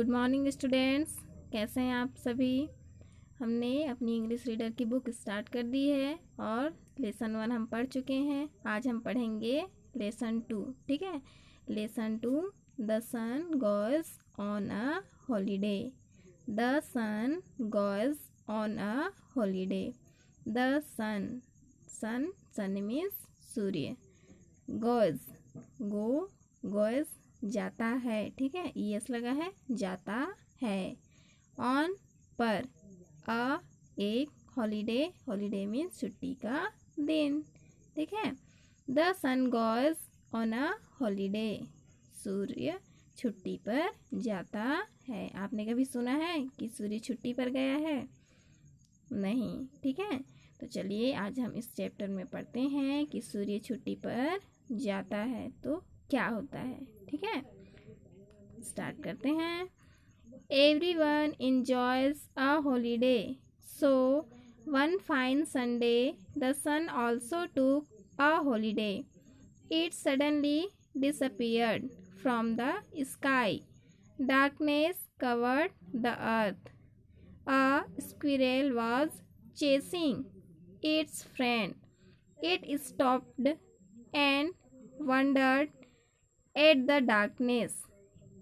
Good morning students कैसे हैं आप सभी? हमने अपनी इंग्लिश रीडर की बुक स्टार्ट कर दी है और लेसन वन हम पढ़ चुके हैं। आज हम पढ़ेंगे लेसन टू ठीक है? Lesson two the sun goes on a holiday the sun goes on a holiday the sun sun sun means Surya. Goes go goes जाता है, ठीक है? यस लगा है, जाता है। ऑन पर अ, एक हॉलीडे हॉलीडे मीन्स छुट्टी का दिन, ठीक है? The sun goes on a holiday सूर्य छुट्टी पर जाता है। आपने कभी सुना है कि सूर्य छुट्टी पर गया है? नहीं, ठीक है? तो चलिए आज हम इस चैप्टर में पढ़ते हैं कि सूर्य छुट्टी पर जाता है तो क्या होता है। ठीक है? स्टार्ट करते हैं। Every one enjoys a holiday so one fine Sunday the sun also took a holiday it suddenly disappeared from the sky darkness covered the earth a squirrel was chasing its friend. It stopped and wondered at the darkness.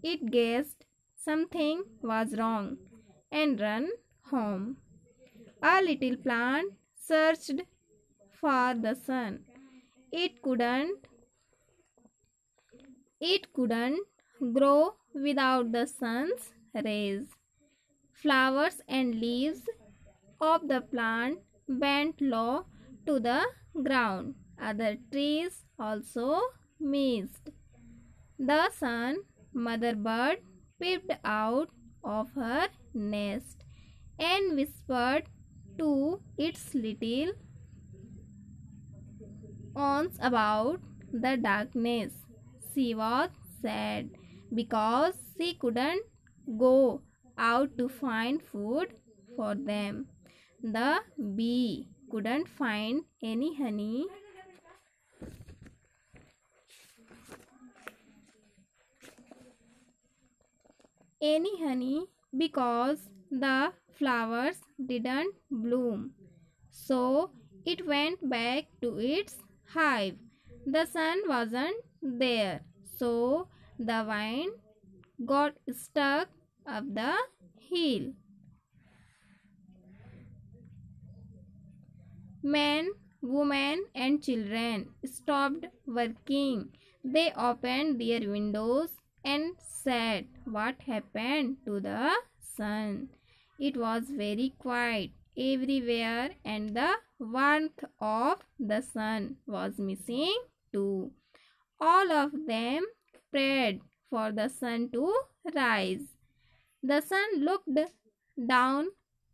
It guessed something was wrong and ran home. A little plant searched for the sun. It couldn't it couldn't grow without the sun's rays. Flowers and leaves of the plant bent low to the ground. Other trees also missed. The sun mother bird peeped out of her nest and whispered to its little ones about the darkness. She was sad because she couldn't go out to find food for them. The bee couldn't find any honey. Any honey because the flowers didn't bloom. So it went back to its hive. The sun wasn't there. So the vine got stuck up the hill. Men, women and children stopped working. They opened their windows and said what happened to the sun. It was very quiet everywhere and the warmth of the sun was missing too. All of them prayed for the sun to rise. The sun looked down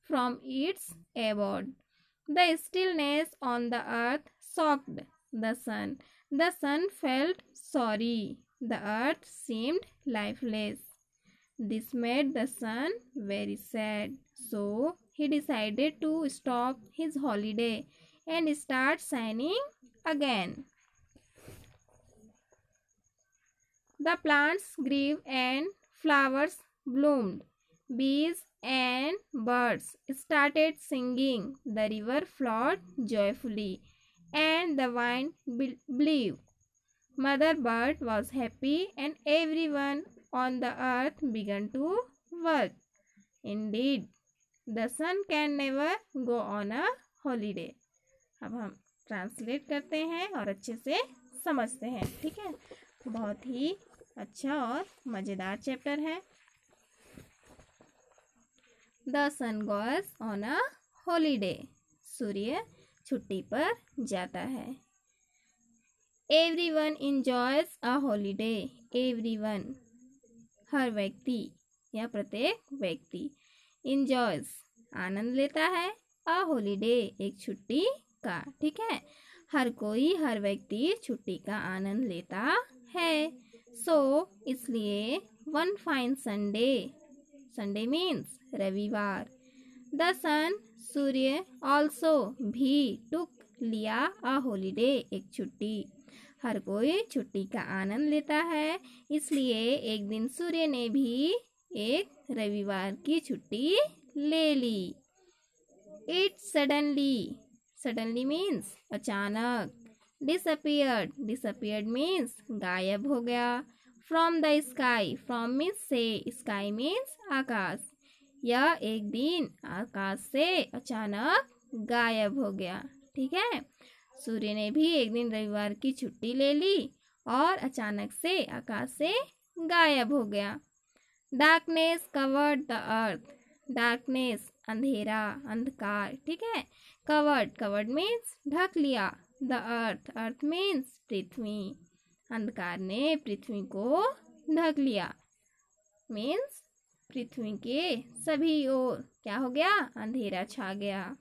from its abode the stillness on the earth shocked the sun. The sun felt sorry. The earth seemed lifeless. This made the sun very sad. So he decided to stop his holiday and start shining again. The plants grew and flowers bloomed. Bees and birds started singing. The river flowed joyfully and the vine blew. Mother bird was happy and everyone on the earth began to work. Indeed, the sun can never go on a holiday. अब हम translate करते हैं और अच्छे से समझते हैं ठीक है बहुत ही अच्छा और मज़ेदार चैप्टर है the sun goes on a holiday सूर्य छुट्टी पर जाता है every one enjoys a holiday every one हर व्यक्ति या प्रत्येक व्यक्ति इंजॉयज आनंद लेता है अ हॉलीडे एक छुट्टी का ठीक है? हर कोई हर व्यक्ति छुट्टी का आनंद लेता है। सो so, इसलिए one fine Sunday Sunday means रविवार. द सन सूर्य ऑल्सो भी टुक लिया अ हॉलीडे एक छुट्टी। हर कोई छुट्टी का आनंद लेता है। इसलिए एक दिन सूर्य ने भी एक रविवार की छुट्टी ले ली। इट सडनली सडनली मीन्स अचानक डिसअपियर्ड डिसअपियर्ड मीन्स गायब हो गया। From the sky from means से स्काई मीन्स आकाश। यह एक दिन आकाश से अचानक गायब हो गया, ठीक है? सूर्य ने भी एक दिन रविवार की छुट्टी ले ली और अचानक से आकाश से गायब हो गया। Darkness covered the earth darkness अंधेरा, अंधकार, ठीक है? कवर्ड कवर्ड मीन्स ढक लिया। द अर्थ अर्थ मीन्स पृथ्वी। अंधकार ने पृथ्वी को ढक लिया। मीन्स पृथ्वी के सभी ओर क्या हो गया? अंधेरा छा गया।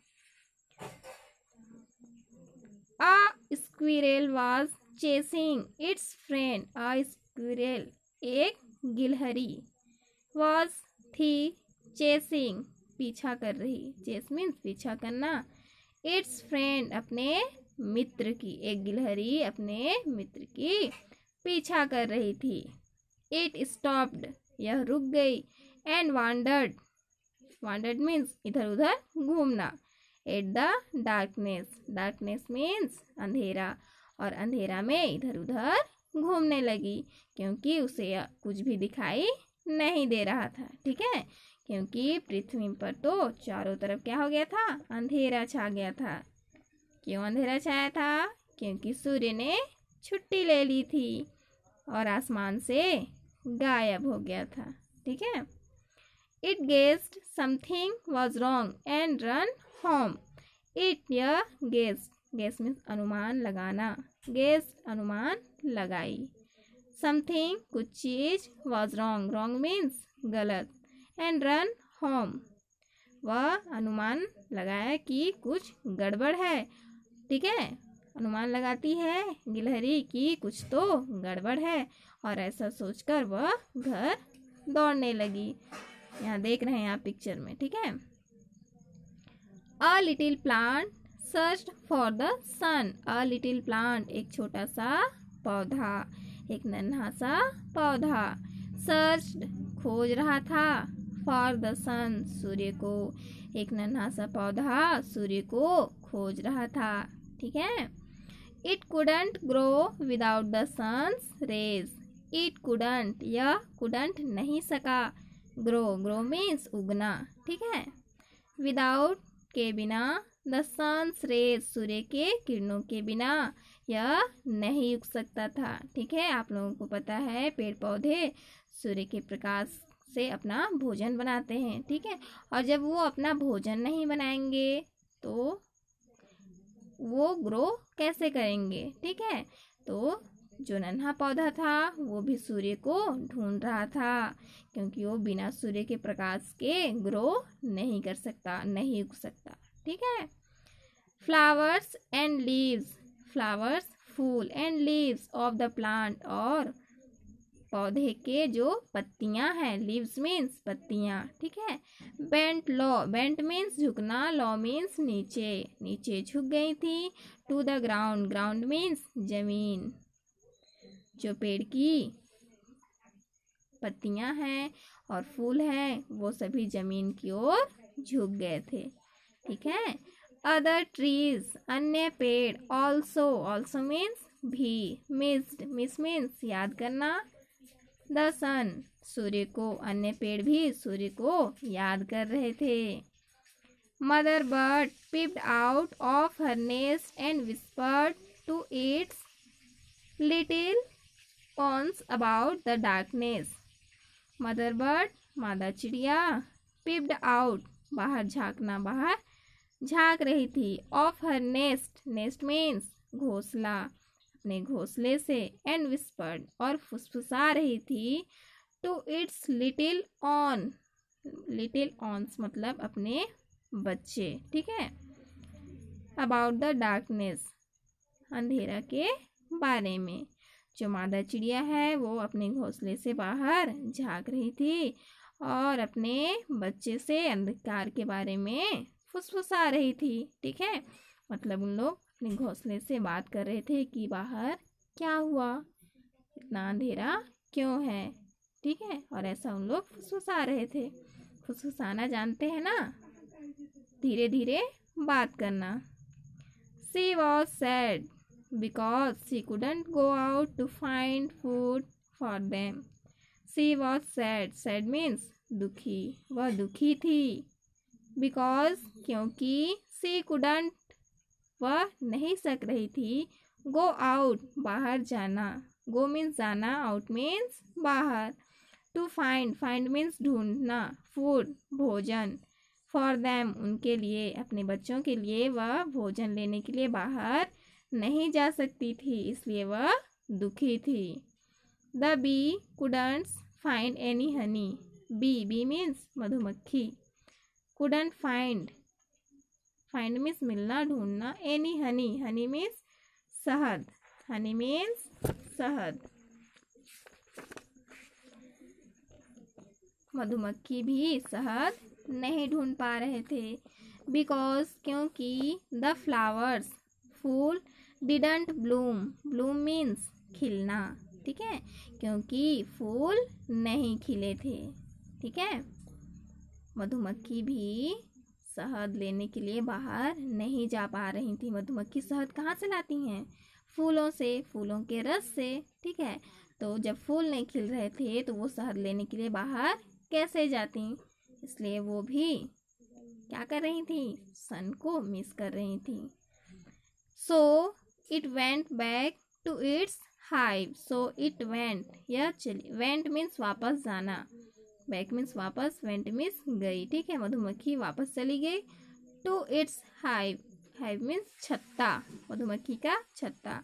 Squirrel was chasing its friend a squirrel एक गिलहरी वॉज़ थी चेसिंग पीछा कर रही। चेस मीन्स पीछा करना। इट्स फ्रेंड अपने मित्र की, एक गिलहरी अपने मित्र की पीछा कर रही थी। इट स्टॉप्ड यह रुक गई एंड वांडर्ड वांडर्ड मीन्स इधर उधर घूमना। At the darkness darkness means अंधेरा। और अंधेरा में इधर उधर घूमने लगी, क्योंकि उसे कुछ भी दिखाई नहीं दे रहा था, ठीक है? क्योंकि पृथ्वी पर तो चारों तरफ़ क्या हो गया था? अंधेरा छा गया था। क्यों अंधेरा छाया था? क्योंकि सूर्य ने छुट्टी ले ली थी और आसमान से गायब हो गया था, ठीक है? It guessed something was wrong and run home it य गेस्ट गेस्ट मीन्स अनुमान लगाना. गेस्ट अनुमान लगाई. समथिंग कुछ चीज़ वॉज़ रॉन्ग रॉन्ग मीन्स गलत. एंड रन होम वह अनुमान लगाया कि कुछ गड़बड़ है. ठीक है? अनुमान लगाती है गिलहरी कि कुछ तो गड़बड़ है. और ऐसा सोचकर वह घर दौड़ने लगी. यहाँ देख रहे हैं आप पिक्चर में. ठीक है? A little plant search for the sun a little plant एक छोटा सा पौधा, एक नन्हा सा पौधा. सर्च खोज रहा था फॉर द सन सूर्य को. एक नन्हा सा पौधा, सूर्य को खोज रहा था, ठीक है? It couldn't grow without the sun's rays it couldn't यह कुडंट नहीं सका. ग्रो ग्रो मीन्स उगना, ठीक है? विदाउट के बिना द सन्स रेज सूर्य के किरणों के बिना यह नहीं उग सकता था। ठीक है? आप लोगों को पता है पेड़ पौधे सूर्य के प्रकाश से अपना भोजन बनाते हैं। ठीक है? और जब वो अपना भोजन नहीं बनाएँगे तो वो ग्रो कैसे करेंगे? ठीक है? तो जो नन्हा पौधा था, वो भी सूर्य को ढूंढ रहा था, क्योंकि वो बिना सूर्य के प्रकाश के ग्रो नहीं कर सकता, नहीं उग सकता। ठीक है? Flowers and leaves flowers fool and leaves of the plant और पौधे के जो पत्तियाँ हैं लीव्स मीन्स पत्तियाँ। ठीक है? बेंट लॉ बेंट मीन्स झुकना लॉ मीन्स नीचे। नीचे झुक गई थी to the ground ground means ज़मीन। जो पेड़ की पत्तियाँ हैं और फूल हैं, वो सभी ज़मीन की ओर झुक गए थे। ठीक है? अदर ट्रीज अन्य पेड़ ऑल्सो ऑल्सो मीन्स भी मिस्ड मिस मीन्स याद करना। द सन सूर्य को, अन्य पेड़ भी सूर्य को याद कर रहे थे। Mother bird peeped out of her nest and whispered to its little ones about the darkness mother bird मादा चिड़िया पिप्ड आउट बाहर झांकना, बाहर झाँक रही थी। Of her nest nest means घोसला। अपने घोंसले से एंड विस्पर्ड और फुसफुसा रही थी। To its little on little ones मतलब अपने बच्चे। ठीक है? अबाउट द डार्कनेस अंधेरा के बारे में। जो मादा चिड़िया है, वो अपने घोंसले से बाहर झाँक रही थी और अपने बच्चे से अंधकार के बारे में फुसफुसा रही थी, ठीक है? मतलब उन लोग अपने घोंसले से बात कर रहे थे कि बाहर क्या हुआ? इतना अंधेरा क्यों है? ठीक है? और ऐसा उन लोग फुसफुसा रहे थे। फुसफुसाना जानते हैं ना? धीरे धीरे बात करना। She was sad. Because she couldn't go out to find food for them she was sad sad means दुखी. वह दुखी थी। बिकॉज़ क्योंकि सी कुडंट वह नहीं सक रही थी। गो आउट बाहर जाना। गो मीन्स जाना आउट मीन्स बाहर। टू फाइंड फाइंड मीन्स ढूंढना। फ़ूड भोजन। फॉर देम उनके लिए, अपने बच्चों के लिए वह भोजन लेने के लिए बाहर नहीं जा सकती थी, इसलिए वह दुखी थी। The bee couldn't find any honey bee bee means मधुमक्खी। कुडंट फाइंड फाइंड मीन्स मिलना, ढूंढना। एनी हनी हनी मीन्स शहद। हनी मीन्स शहद। मधुमक्खी भी शहद नहीं ढूंढ पा रहे थे। बिकॉज़ क्योंकि द फ्लावर्स फूल डिडंट ब्लूम ब्लूम मीन्स खिलना, ठीक है? क्योंकि फूल नहीं खिले थे, ठीक है? मधुमक्खी भी शहद लेने के लिए बाहर नहीं जा पा रही थी। मधुमक्खी शहद कहाँ से लाती हैं? फूलों से, फूलों के रस से, ठीक है? तो जब फूल नहीं खिल रहे थे तो वो शहद लेने के लिए बाहर कैसे जाती? इसलिए वो भी क्या कर रही थी? सन को मिस कर रही थी। So it went back to its hive so it went यह चली वेंट मीन्स वापस जाना. बैक मीन्स वापस वेंट मीन्स गई. ठीक है, मधुमक्खी वापस चली गई to its hive hive means छत्ता. मधुमक्खी का छत्ता.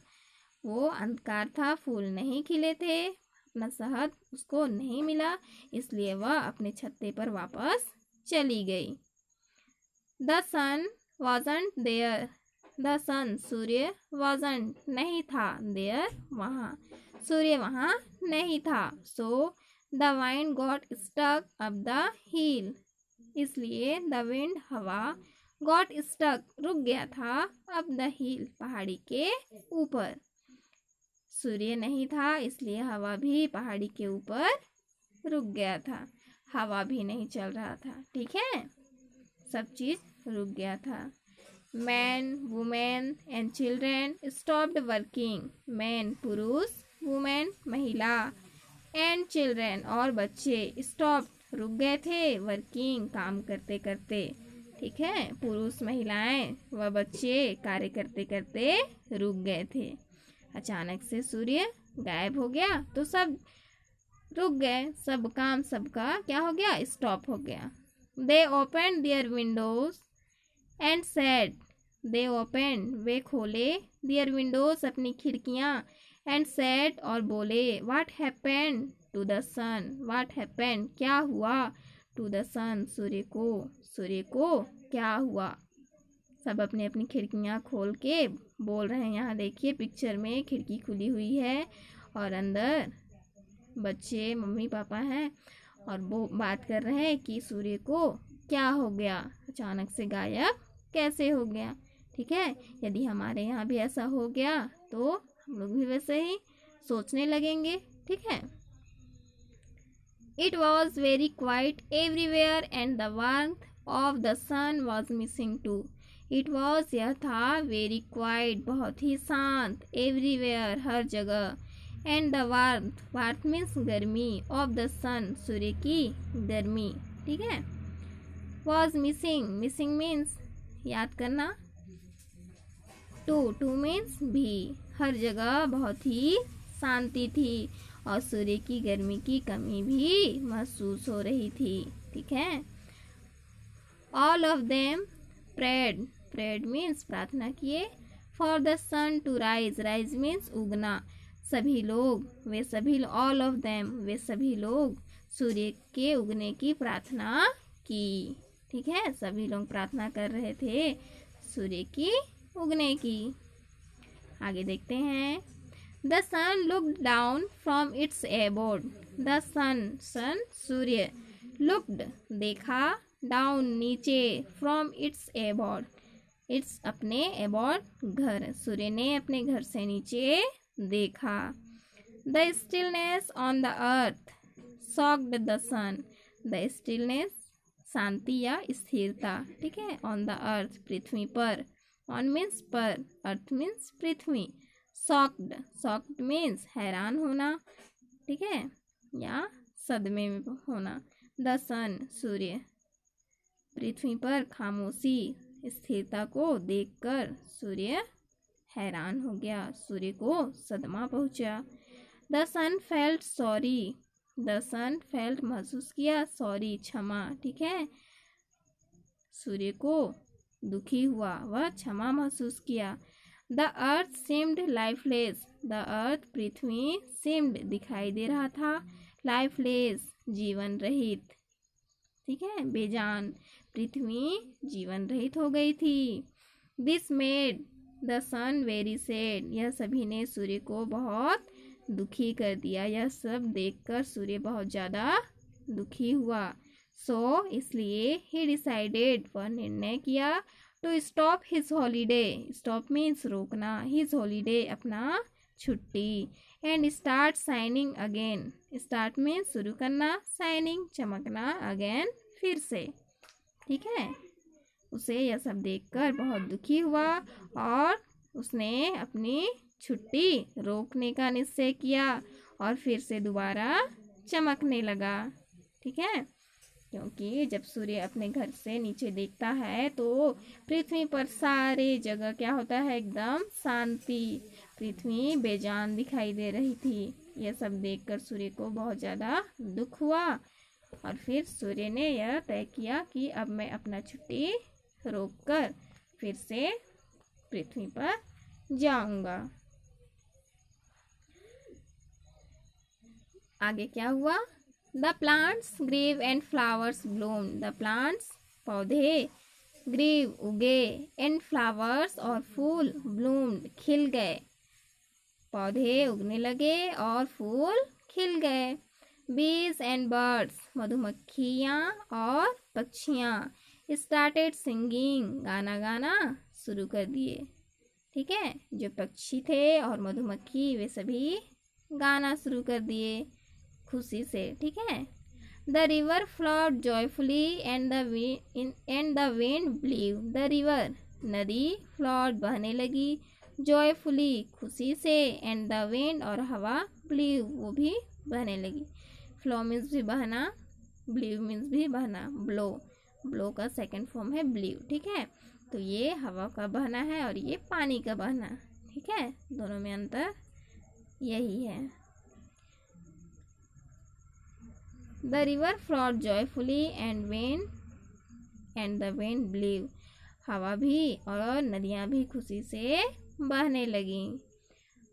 वो अंधकार था, फूल नहीं खिले थे अपना शहद उसको नहीं मिला, इसलिए वह अपने छत्ते पर वापस चली गई. The sun wasn't there the sun, सूर्य वज़न नहीं था, देयर वहाँ, सूर्य वहाँ नहीं था। So the wind got stuck up the hill इसलिए द विंड हवा गॉट स्टक रुक गया था अब द हील पहाड़ी के ऊपर। सूर्य नहीं था, इसलिए हवा भी पहाड़ी के ऊपर रुक गया था। हवा भी नहीं चल रहा था, ठीक है? सब चीज़ रुक गया था। Man women and children stopped working man पुरुष वुमेन महिला एंड चिल्ड्रेन और बच्चे स्टॉप रुक गए थे वर्किंग काम करते करते। ठीक है? पुरुष, महिलाएँ व बच्चे कार्य करते करते रुक गए थे। अचानक से सूर्य गायब हो गया तो सब रुक गए। सब काम, सबका क्या हो गया? स्टॉप हो गया। They open their windows and said they open वे खोले दियर विंडोज़ अपनी खिड़कियाँ एंड सेड और बोले what happen to the sun what happen क्या हुआ टू द सन सूर्य को सूर्य को क्या हुआ? सब अपनी अपनी खिड़कियाँ खोल के बोल रहे हैं। यहाँ देखिए पिक्चर में खिड़की खुली हुई है और अंदर बच्चे, मम्मी, पापा हैं और वो बात कर रहे हैं कि सूर्य को क्या हो गया? अचानक से गायब कैसे हो गया? ठीक है? यदि हमारे यहाँ भी ऐसा हो गया तो हम लोग भी वैसे ही सोचने लगेंगे, ठीक है? It was very quiet everywhere and the warmth of the sun was missing too it was यह था वेरी क्वाइट बहुत ही शांत एवरीवेयर हर जगह. And the warmth warmth means गर्मी ऑफ़ द सन सूर्य की गर्मी, ठीक है? वॉज़ मिसिंग मिसिंग मीन्स याद करना। टू टू मीन्स भी। हर जगह बहुत ही शांति थी और सूर्य की गर्मी की कमी भी महसूस हो रही थी, ठीक है? All of them prayed prayed means प्रार्थना किए। For the sun to rise rise means उगना। सभी लोग, वे सभी ऑल ऑफ़ देम वे सभी लोग सूर्य के उगने की प्रार्थना की। ठीक है? सभी लोग प्रार्थना कर रहे थे सूर्य की, उगने की। आगे देखते हैं। The sun look down from its abode the sun sun Surya looked देखा डाउन नीचे फ्रॉम इट्स एबोर्ड इट्स अपने अबाउट घर। सूर्य ने अपने घर से नीचे देखा। The stillness on the earth shocked the sun the stillness शांति या स्थिरता, ठीक है? ऑन द अर्थ पृथ्वी पर। ऑन मीन्स पर अर्थ मीन्स पृथ्वी। सॉक्ड सॉक्ड मीन्स हैरान होना, ठीक है? या सदमे में होना। द सन सूर्य। पृथ्वी पर खामोशी, स्थिरता को देखकर सूर्य हैरान हो गया, सूर्य को सदमा पहुँचा। The sun felt sorry the sun felt महसूस किया, सॉरी, क्षमा, ठीक है? सूर्य को दुखी हुआ, वह क्षमा महसूस किया। The earth seemed lifeless, the earth Prithvi seemed दिखाई दे रहा था। लाइफलेस, जीवन रहित, ठीक है? बेजान, पृथ्वी जीवन रहित हो गई थी। This made the sun very sad यह सभी ने सूर्य को बहुत दुखी कर दिया। यह सब देखकर सूर्य बहुत ज़्यादा दुखी हुआ। सो so, इसलिए ही डिसाइडेड वह निर्णय किया to stop his holiday stop means रोकना। हिज हॉलीडे अपना छुट्टी। And start shining again start means शुरू करना साइनिंग चमकना अगेन फिर से। ठीक है? उसे यह सब देखकर बहुत दुखी हुआ और उसने अपनी छुट्टी रोकने का निश्चय किया और फिर से दोबारा चमकने लगा। ठीक है? क्योंकि जब सूर्य अपने घर से नीचे देखता है तो पृथ्वी पर सारे जगह क्या होता है? एकदम शांति। पृथ्वी बेजान दिखाई दे रही थी। यह सब देखकर सूर्य को बहुत ज़्यादा दुख हुआ और फिर सूर्य ने यह तय किया कि अब मैं अपना छुट्टी रोककर फिर से पृथ्वी पर जाऊँगा। आगे क्या हुआ? The plants grew and flowers bloom the plants पौधे ग्रीव उगे एंड फ्लावर्स और फूल ब्लूम्ड खिल गए। पौधे उगने लगे और फूल खिल गए। बीज एंड बर्ड्स मधुमक्खियाँ और पक्षियाँ स्टार्टेड सिंगिंग गाना गाना शुरू कर दिए। ठीक है? जो पक्षी थे और मधुमक्खी, वे सभी गाना शुरू कर दिए। खुशी से, ठीक है? The river flowed joyfully and the and the wind blew the river नदी फ्लॉड बहने लगी जॉयफुली खुशी से एंड द विंड और हवा ब्लीव वो भी बहने लगी। फ्लो मीन्स भी बहना ब्लीव मीन्स भी बहना ब्लो ब्लो का सेकंड फॉर्म है ब्लीव ठीक है? तो ये हवा का बहना है और ये पानी का बहना, ठीक है? दोनों में अंतर यही है। The river flowed joyfully and wind and the wind blew हवा भी और नदियाँ भी खुशी से बहने लगी।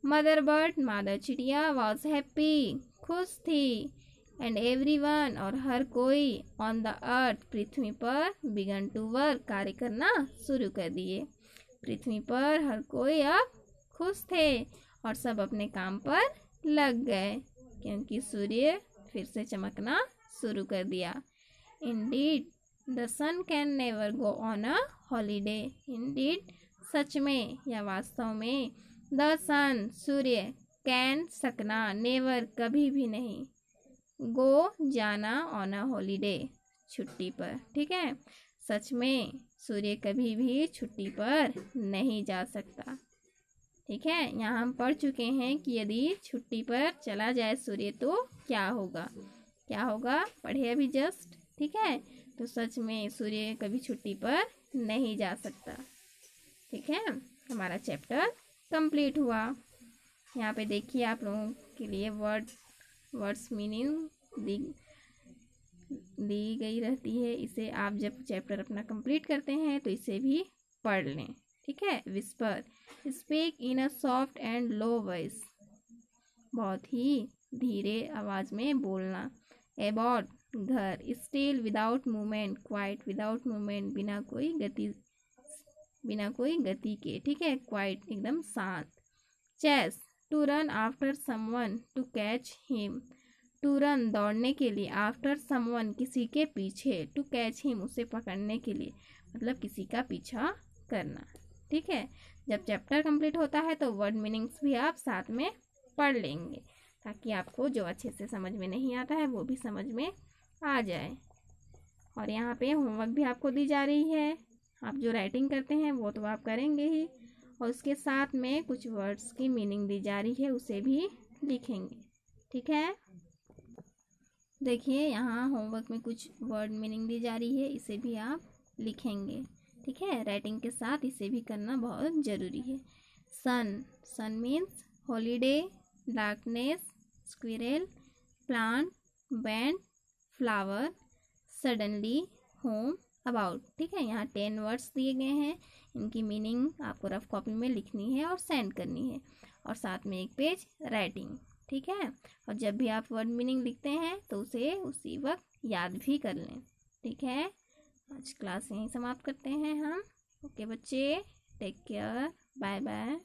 मदर बर्ड मादा चिड़िया वॉज़ हैप्पी खुश थी। एंड एवरी वन और हर कोई ऑन द अर्थ पृथ्वी पर बिगन टू वर्क कार्य करना शुरू कर दिए। पृथ्वी पर हर कोई अब खुश थे और सब अपने काम पर लग गए, क्योंकि सूर्य फिर से चमकना शुरू कर दिया। Indeed the sun can never go on a holiday indeed सच में या वास्तव में द सन सूर्य कैन सकना नेवर कभी भी नहीं। गो जाना ऑन अ हॉलीडे छुट्टी पर, ठीक है? सच में, सूर्य कभी भी छुट्टी पर नहीं जा सकता। ठीक है? यहाँ हम पढ़ चुके हैं कि यदि छुट्टी पर चला जाए सूर्य तो क्या होगा? क्या होगा? पढ़े अभी जस्ट, ठीक है? तो सच में सूर्य कभी छुट्टी पर नहीं जा सकता, ठीक है? हमारा चैप्टर कंप्लीट हुआ। यहाँ पे देखिए आप लोगों के लिए वर्ड, वर्ड्स मीनिंग दी दी गई रहती है। इसे आप जब चैप्टर अपना कंप्लीट करते हैं तो इसे भी पढ़ लें। ठीक है? Whisper speak in a soft and low voice बहुत ही धीरे आवाज़ में बोलना। एबॉट घर. Still without movement quiet without movement बिना कोई गति, बिना कोई गति के। ठीक है? क्वाइट एकदम शांत। Chase to run after someone to catch him to run दौड़ने के लिए। आफ्टर समवन किसी के पीछे. टू कैच हिम उसे पकड़ने के लिए। मतलब किसी का पीछा करना। ठीक है? जब चैप्टर कंप्लीट होता है तो वर्ड मीनिंग्स भी आप साथ में पढ़ लेंगे, ताकि आपको जो अच्छे से समझ में नहीं आता है, वो भी समझ में आ जाए। और यहाँ पे होमवर्क भी आपको दी जा रही है। आप जो राइटिंग करते हैं, वो तो आप करेंगे ही। और उसके साथ में कुछ वर्ड्स की मीनिंग दी जा रही है, उसे भी लिखेंगे। ठीक है? देखिए, यहाँ होमवर्क में कुछ वर्ड मीनिंग दी जा रही है, इसे भी आप लिखेंगे। ठीक है? राइटिंग के साथ इसे भी करना बहुत ज़रूरी है। Sun sun means holiday darkness squirrel plant bent flower suddenly home about ठीक है? यहाँ टेन वर्ड्स दिए गए हैं। इनकी मीनिंग आपको रफ कॉपी में लिखनी है और सेंड करनी है। और साथ में एक पेज राइटिंग ठीक है? और जब भी आप वर्ड मीनिंग लिखते हैं तो उसे उसी वक्त याद भी कर लें। ठीक है? आज क्लास यहीं समाप्त करते हैं हम। ओके बच्चे टेक केयर बाय बाय